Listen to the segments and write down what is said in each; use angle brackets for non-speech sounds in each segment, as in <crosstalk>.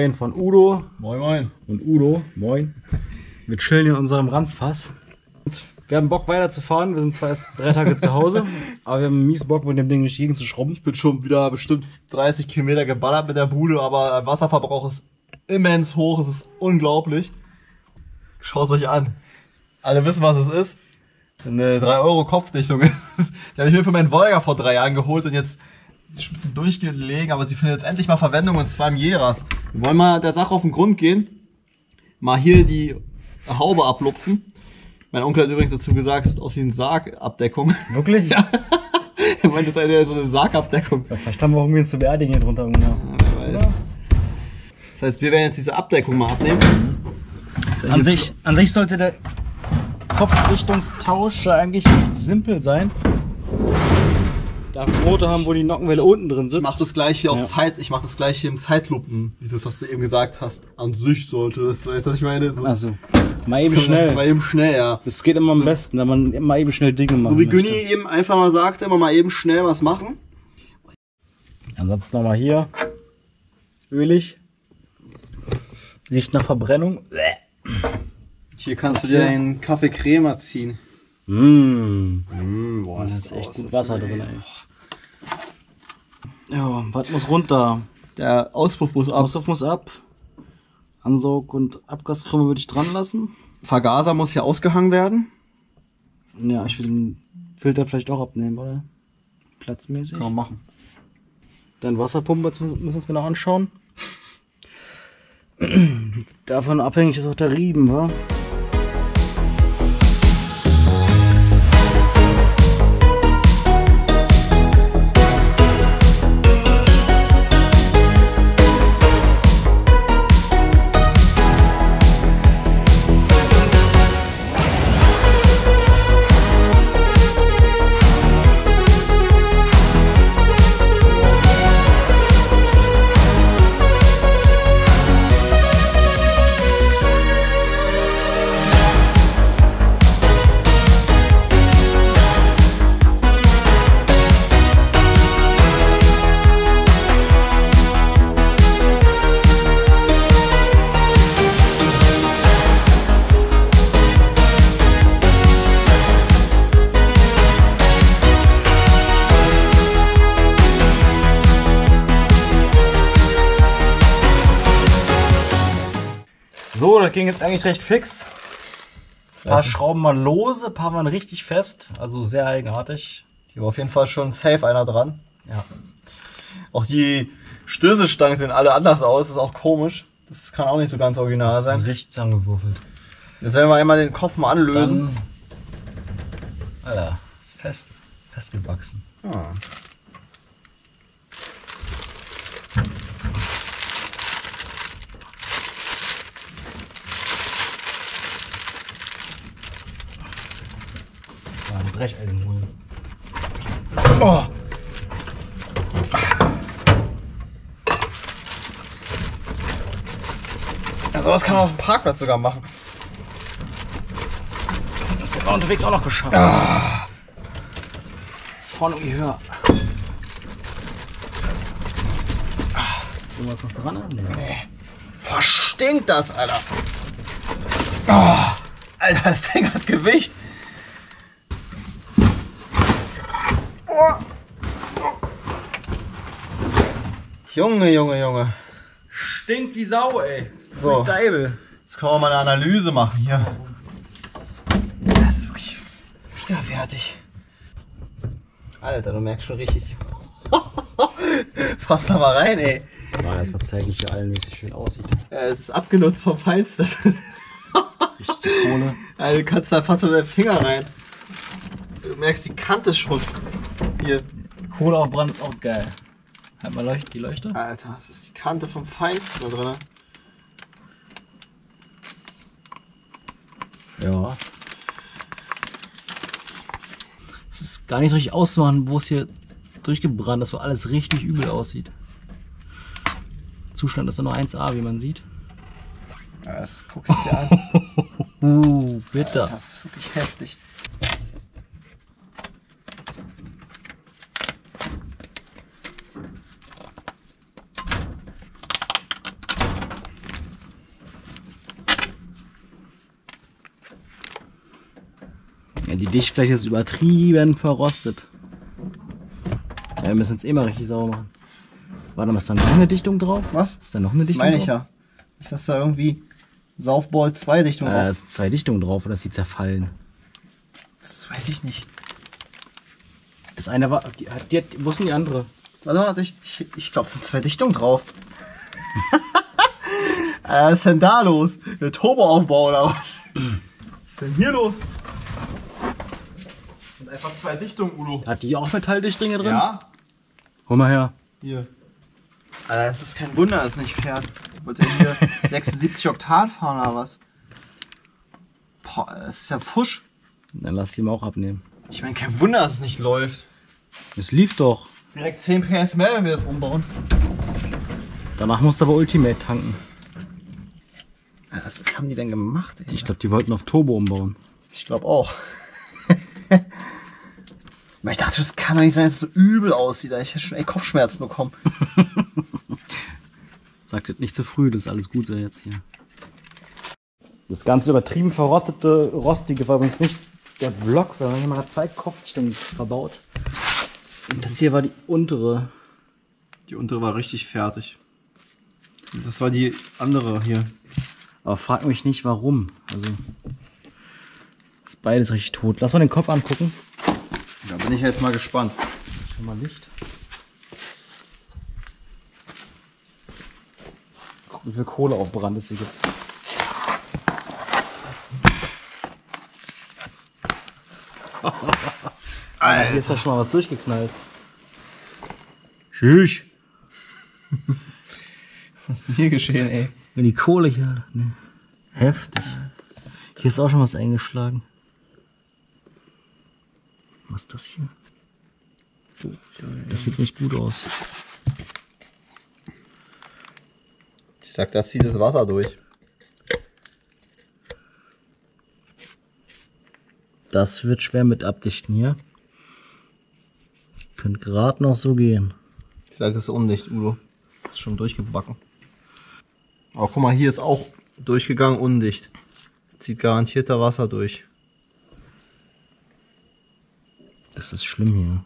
Moin von Udo Moin, moin. und Udo. Moin. Wir chillen hier in unserem Ranzfass. Und wir haben Bock weiterzufahren. Wir sind zwar erst drei Tage zu Hause, <laughs> aber wir haben mies Bock mit dem Ding nicht gegen zu schrubben. Ich bin schon wieder bestimmt 30 Kilometer geballert mit der Bude, aber Wasserverbrauch ist immens hoch. Es ist unglaublich. Schaut euch an. Alle wissen, was es ist. Eine 3-Euro-Kopfdichtung <laughs> ist es. Die habe ich mir für meinen Volga vor drei Jahren geholt und jetzt schon ein bisschen durchgelegen, aber sie findet jetzt endlich mal Verwendung und zwar im Jeras. Wir wollen mal der Sache auf den Grund gehen. Mal hier die Haube ablupfen. Mein Onkel hat übrigens dazu gesagt, es sieht aus wie eine Sargabdeckung. Wirklich? <laughs> Ja. er meint, das ist eine, so eine Sargabdeckung. Vielleicht haben wir auch irgendwie zu beerdigen hier drunter. Genau. Wer weiß. Das heißt, wir werden jetzt diese Abdeckung mal abnehmen. An sich, an sich sollte der Kopfrichtungstausch ja eigentlich recht simpel sein. Darf rote haben, wo die Nockenwelle unten drin Ich sitzt. mache das gleich hier auf Ja. Zeit, ich mache das gleich hier im Zeitlupen. Dieses, was du eben gesagt hast. An sich sollte das, weißt du, was ich meine? So, Also, mal eben Mal schnell. eben schnell, ja. Das geht immer am besten, wenn man immer eben schnell Dinge macht. So wie Günni eben einfach mal sagte, immer mal eben schnell was machen. Ansonsten nochmal hier. Ölig. Riecht nach Verbrennung. Hier kannst du dir einen Kaffee Crema ziehen. Mmh. Mm, boah, Da ist echt gut Wasser drin, ey. Ja, was muss runter? Der Auspuff muss ab. Auspuff muss ab. Ansaug- und Abgaskrümmel würde ich dran lassen. Vergaser muss hier ausgehangen werden. Ja, ich will den Filter vielleicht auch abnehmen, oder? Platzmäßig. Kann man machen. Dann Wasserpumpe, müssen wir uns genau anschauen. <clears throat> Davon abhängig ist auch der Riemen, wa? So, das ging jetzt eigentlich recht fix. Ein paar Schrauben waren lose, ein paar waren richtig fest. Also sehr eigenartig. Hier war auf jeden Fall schon safe einer dran. Ja. Auch die Stößelstangen sehen alle anders aus. Das ist auch komisch. Das kann auch nicht so ganz original Das sein. ist richtig zusammengewürfelt. Jetzt werden wir einmal den Kopf mal anlösen. Dann, Alter, ist fest. Festgewachsen. Ah. Brecheisen holen. Oh. Ja, sowas kann man auf dem Parkplatz sogar machen. Das hätten wir unterwegs auch noch geschafft. Ist vorne irgendwie höher. Ah, Irgendwas noch dran? Nee. Boah, stinkt das, Alter. Oh, Alter, das Ding hat Gewicht. Junge, Junge, Junge. Stinkt wie Sau, ey. So. Deibel. Jetzt können wir mal eine Analyse machen hier. Das ist wirklich widerwärtig. Alter, du merkst schon richtig. <laughs> Fass da mal rein, ey. Mal erstmal zeigen, wie allen, wie es schön aussieht. Ja, es ist abgenutzt vom Feinsten. Richtig Kohle. <laughs> Also, du kannst da fast mit deinem Finger rein. Du merkst die Kante schon. Hier. Kohle auf Brand ist auch geil. Halt mal leucht, die Leuchte. Alter, das ist die Kante vom Feinsten da drin. Ja. Es ist gar nicht so richtig auszumachen, wo es hier durchgebrannt ist, wo alles richtig übel aussieht. Zustand ist ja nur 1A, wie man sieht. Ja, das guckst du dir an. <laughs> Uh, bitter. Das ist wirklich heftig. Ja, die Dichtfläche ist übertrieben verrostet. Ja, wir müssen es eh mal richtig sauber machen. Warte mal, ist da noch eine Dichtung drauf? Was? Ist da noch eine Das Dichtung meine ich drauf? ja. Ist das da irgendwie Saufball 2 Dichtung Äh, drauf? es sind zwei Dichtungen drauf oder ist die zerfallen? Das weiß ich nicht. Das eine war. Die, die hat, wo ist denn die andere? Warte mal, ich, ich, ich glaube, es sind zwei Dichtungen drauf. <laughs> äh, was ist denn da los? Der Turboaufbau oder was? was ist denn hier los? Sind einfach zwei Dichtungen, Udo. Hat die auch Metalldichtringe drin? Ja? Hol mal her. Hier. Alter, es ist kein Wunder, dass es nicht fährt. Wollt ihr hier <laughs> 76 Oktan fahren oder was? Boah, das ist ja Fusch. Dann lass die mal auch abnehmen. Ich meine, kein Wunder, dass es nicht läuft. Es lief doch. Direkt 10 PS mehr, wenn wir das umbauen. Danach musst du aber Ultimate tanken. Was haben die denn gemacht? Ey? Ich glaube, die wollten auf Turbo umbauen. Ich glaube auch. Aber ich dachte, das kann doch nicht sein, dass es so übel aussieht. Ich hätte schon ey, Kopfschmerzen bekommen. <laughs> Sagt jetzt nicht zu früh, das ist alles gut so jetzt hier. Das ganze übertrieben verrottete, rostige war übrigens nicht der Block, sondern hier mal zwei Kopfdichtungen verbaut. Und das hier war die untere. Die untere war richtig fertig. Das war die andere hier. Aber frag mich nicht warum. Also. Ist beides richtig tot. Lass mal den Kopf angucken. Da bin ich jetzt mal gespannt. Schau mal Licht. Guck, wie viel Kohle auf Brand es hier gibt. <laughs> Aber hier ist ja schon mal was durchgeknallt. Tschüss. <laughs> Was ist denn hier geschehen, ey? Wenn die Kohle hier. Ne. Heftig. Hier ist auch schon was eingeschlagen. Was ist das hier? Das sieht nicht gut aus. Ich sag, das zieht das Wasser durch. Das wird schwer mit abdichten hier. Könnte gerade noch so gehen. Ich sag, das ist undicht, Udo. Das ist schon durchgebacken. Aber guck mal, hier ist auch durchgegangen, undicht. Zieht garantiert da Wasser durch. Das ist schlimm hier.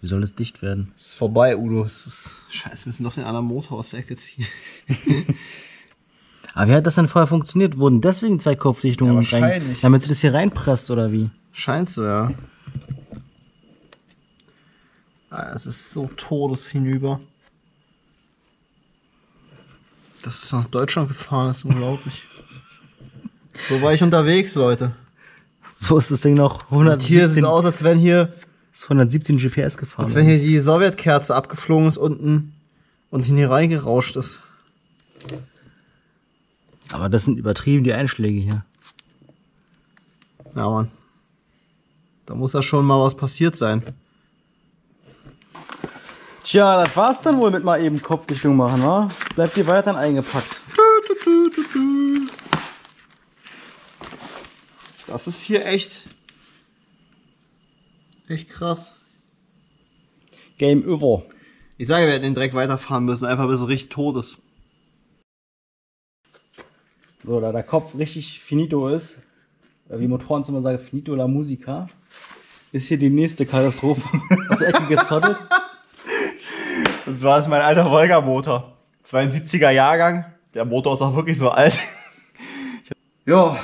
Wie soll es dicht werden? Es ist vorbei, Udo. Es ist. Scheiße, wir müssen doch den anderen Motor aus der Ecke ziehen. <laughs> Aber wie hat das denn vorher funktioniert? Wurden deswegen zwei Kopfdichtungen Ja, rein, wahrscheinlich. damit sie das hier reinpresst oder wie? Scheint so, ja. Ah, Es ist so todes hinüber. Dass es nach Deutschland gefahren ist, unglaublich. <laughs> So war ich unterwegs, Leute. <laughs> So ist das Ding noch Und hier 117, sieht es aus, als wenn hier, ist 117 GPS gefahren. als wenn hier die Sowjetkerze abgeflogen ist unten und hier reingerauscht ist. Aber das sind übertrieben die Einschläge hier. Ja, Mann. Da muss ja schon mal was passiert sein. Tja, das war's dann wohl mit mal eben Kopfdichtung machen, wa? Bleibt ihr weiterhin eingepackt. Das ist hier echt. Echt krass. Game over. Ich sage, wir hätten den Dreck weiterfahren müssen, einfach bis er richtig tot ist. So, da der Kopf richtig finito ist, oder wie Motoren immer sagen, finito la musica, ist hier die nächste Katastrophe <laughs> aus der Ecke gezottet. <laughs> Und zwar ist mein alter Volga-Motor. 72er Jahrgang. Der Motor ist auch wirklich so alt. <laughs> ja,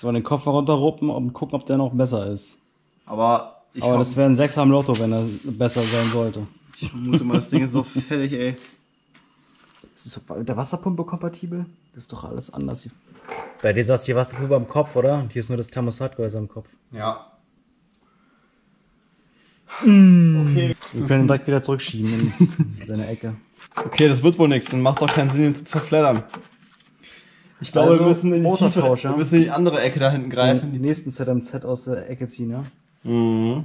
Jetzt mal den Kopf mal runterruppen und gucken, ob der noch besser ist. aber ich, Aber das wäre ein Sechser am Lotto, wenn er besser sein sollte. ich vermute mal, das Ding ist so <laughs> fertig, ey. Ist das mit der Wasserpumpe kompatibel? Das ist doch alles anders hier. Bei dir saß die Wasserpumpe am Kopf, oder? Und hier ist nur das Thermostatgehäuse am Kopf. Ja. Wir können ihn direkt wieder zurückschieben in <laughs> seine Ecke. Okay, das wird wohl nichts. Dann macht es auch keinen Sinn, ihn zu zerfleddern. Ich glaube, Also, wir müssen in die tiefe, ja? wir müssen in die andere Ecke da hinten Die greifen. nächsten ZMZ aus der Ecke ziehen, ja? Mhm.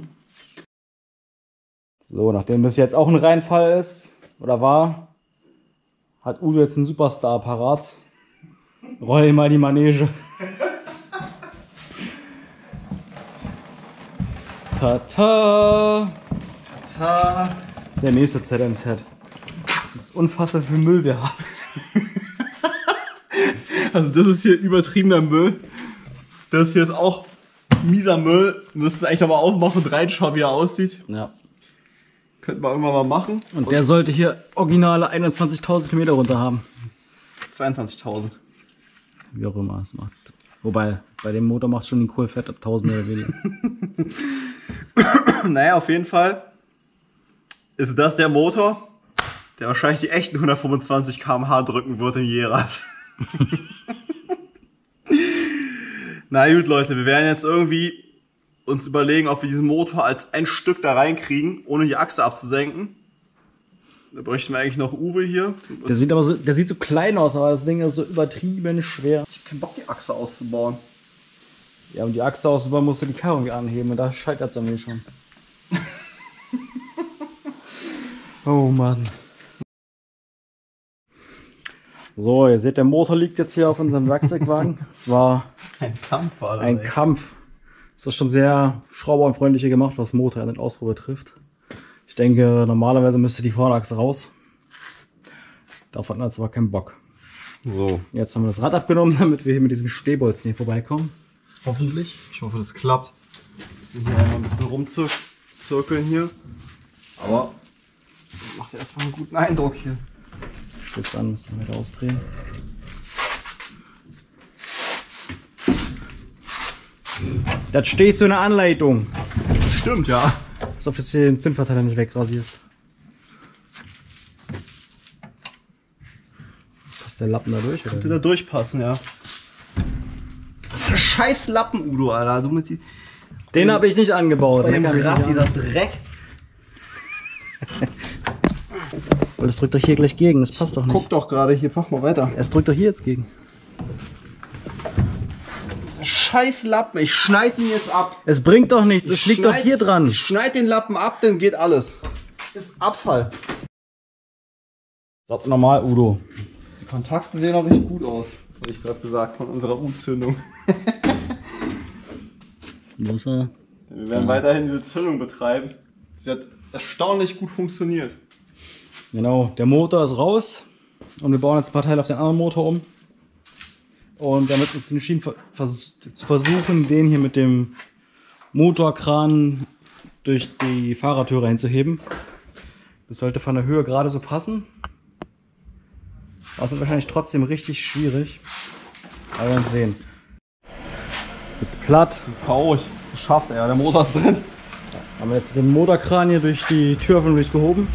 So, nachdem das jetzt auch ein Reinfall ist, oder war, hat Udo jetzt einen Superstar parat. Roll mal die Manege. <laughs> Tata! Ta. Der nächste ZMZ. Das ist unfassbar viel Müll wir haben. <laughs> Also das ist hier übertriebener Müll. Das hier ist auch Mieser Müll. Müssten wir eigentlich nochmal aufmachen und reinschauen, wie er aussieht. Ja. Könnten wir irgendwann mal machen. Und der sollte hier originale 21.000 Kilometer runter haben. 22.000. Wie auch immer es macht. Wobei, bei dem Motor macht schon den Kohlfett ab 1000 oder weniger. <laughs> Naja, auf jeden Fall ist das der Motor, der wahrscheinlich die echten 125 km/h drücken wird im Jeras. <laughs> Na gut, Leute, wir werden jetzt irgendwie uns überlegen, ob wir diesen Motor als ein Stück da reinkriegen, ohne die Achse abzusenken. Da bräuchten wir eigentlich noch Uwe hier. Der sieht aber so, der sieht so klein aus, aber das Ding ist so übertrieben schwer. Ich hab keinen Bock, die Achse auszubauen. Ja, und die Achse auszubauen musst du die Karre anheben und da scheitert es irgendwie schon. <laughs> oh Mann. So, ihr seht, der Motor liegt jetzt hier auf unserem Werkzeugwagen. <laughs> Es war Ein Kampf war ein Kampf. Es ist schon sehr schrauberunfreundlicher gemacht, was Motor und Ausbau betrifft. Ich denke, normalerweise müsste die Vorderachse raus. Darauf hatten wir jetzt aber keinen Bock. So, Jetzt haben wir das Rad abgenommen, <laughs> damit wir hier mit diesen Stehbolzen hier vorbeikommen. hoffentlich. Ich hoffe, das klappt. Müssen hier einmal ein bisschen rumzirkeln hier. Aber macht erstmal einen guten Eindruck hier. Stößt an, müssen wir wieder ausdrehen. Das steht so eine Anleitung. Stimmt, ja. Pass auf, dass du den Zündverteiler nicht wegrasierst. Passt der Lappen da durch, oder? Könnte da durchpassen, ja. Scheiß Lappen, Udo, Alter. Du mit die, Den habe ich nicht angebaut. bei dem nicht dieser Dreck. Weil das drückt doch hier gleich gegen, das passt doch nicht. Guck doch gerade hier, mach mal weiter. Es drückt doch hier jetzt gegen. Dieser Scheiß Lappen, ich schneid ihn jetzt ab. Es bringt doch nichts, es Ich liegt doch hier dran. Ich schneid den Lappen ab, dann geht alles. Das ist Abfall. Sag normal, Udo. Die Kontakte sehen auch nicht gut aus, habe ich gerade gesagt, von unserer U-Zündung. Wo <laughs> ist er? Wir werden weiterhin diese Zündung betreiben. Sie hat erstaunlich gut funktioniert. Genau, der Motor ist raus und wir bauen jetzt ein paar Teile auf den anderen Motor um. Und wir haben jetzt uns entschieden, ver vers zu versuchen, den hier mit dem Motorkran durch die Fahrertüre hinzuheben. Das sollte von der Höhe gerade so passen. Aber es ist wahrscheinlich trotzdem richtig schwierig. Aber wir werden sehen. Ist platt. Traurig. Geschafft, ja. Der Motor ist drin. Haben wir jetzt den Motorkran hier durch die Türöffnung durchgehoben.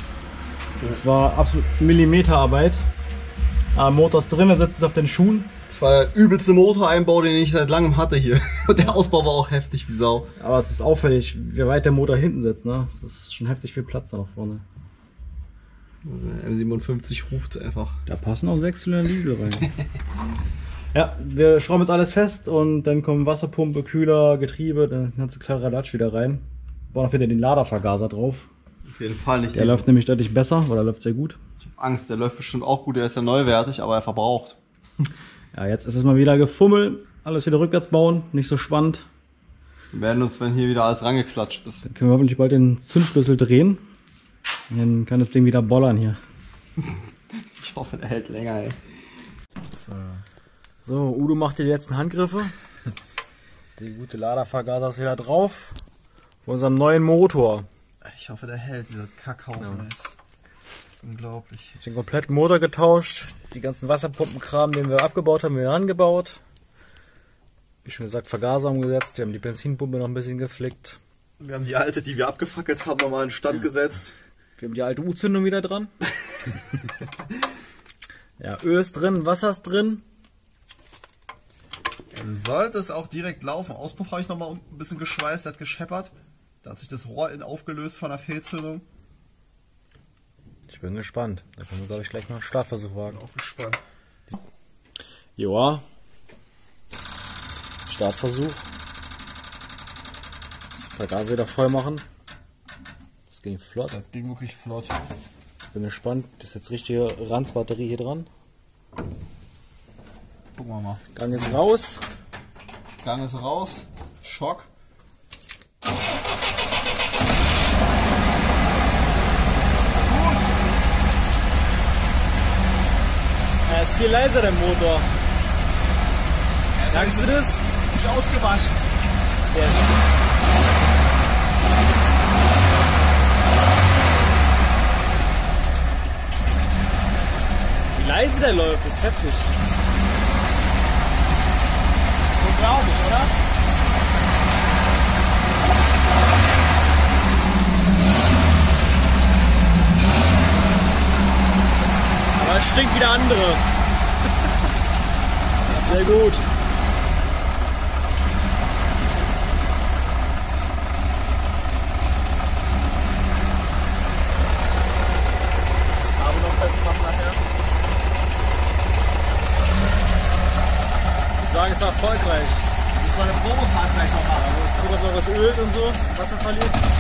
Das war absolut Millimeterarbeit. Aber Motor ist drin, er sitzt jetzt auf den Schuhen. Das war der übelste Motoreinbau, den ich seit langem hatte hier. Und <laughs> der Ausbau war auch heftig wie Sau. Aber es ist auffällig, wie weit der Motor hinten sitzt. Ne? Es ist schon heftig viel Platz da noch vorne. Der M57 ruft einfach. Da passen auch sechs Zylinder Diesel rein. <laughs> ja, wir schrauben jetzt alles fest und dann kommen Wasserpumpe, Kühler, Getriebe, dann ganze Kladderadatsch wieder rein. Bauen auch wieder den Ladervergaser drauf. Auf jeden Fall nicht. Der läuft nämlich deutlich besser, oder läuft sehr gut. Angst, der läuft bestimmt auch gut. Der ist ja neuwertig, aber er verbraucht. <laughs> Ja, jetzt ist es mal wieder gefummelt, alles wieder rückwärts bauen, nicht so spannend. Wir werden uns, wenn hier wieder alles rangeklatscht ist. Dann können wir hoffentlich bald den Zündschlüssel drehen. Dann kann das Ding wieder bollern hier. <laughs> Ich hoffe, der hält länger, ey. So, Udo macht hier die letzten Handgriffe. <laughs> Die gute Ladervergaser ist wieder drauf. Von unserem neuen Motor. Ich hoffe, der hält, dieser Kackhaufen ist unglaublich. Den kompletten Motor getauscht. Die ganzen Wasserpumpenkram, den wir abgebaut haben, wieder angebaut. Wie schon gesagt, Vergaser umgesetzt. Wir haben die Benzinpumpe noch ein bisschen geflickt. Wir haben die alte, die wir abgefackelt haben, nochmal in Stand gesetzt. Wir haben die alte U-Zündung wieder dran. <laughs> ja, Öl ist drin, Wasser ist drin. Dann sollte es auch direkt laufen. Auspuff habe ich nochmal ein bisschen geschweißt, hat gescheppert. Da hat sich das Rohr in aufgelöst von der Fehlzündung. Ich bin gespannt. Da können wir, glaube ich, gleich mal einen Startversuch wagen. Auch gespannt. Joa. Startversuch. Das Vergaser wieder voll machen. Das ging flott. Das ging wirklich flott. Bin gespannt. Das ist jetzt richtige Ranzbatterie hier dran. Gucken wir mal. Gang ist raus. Gang ist raus. Schock. Ist viel leiser, der Motor. Merkst du das? Ich ausgewaschen. Der ist Wie leise der läuft, ist heftig. Unglaublich, oder? Aber es stinkt wieder andere. Sehr gut. Aber noch festmachen nachher. Ich sagen, es war erfolgreich. Das war eine Probefahrt gleich noch machen. Es ob noch was ölt und so, Wasser verliert.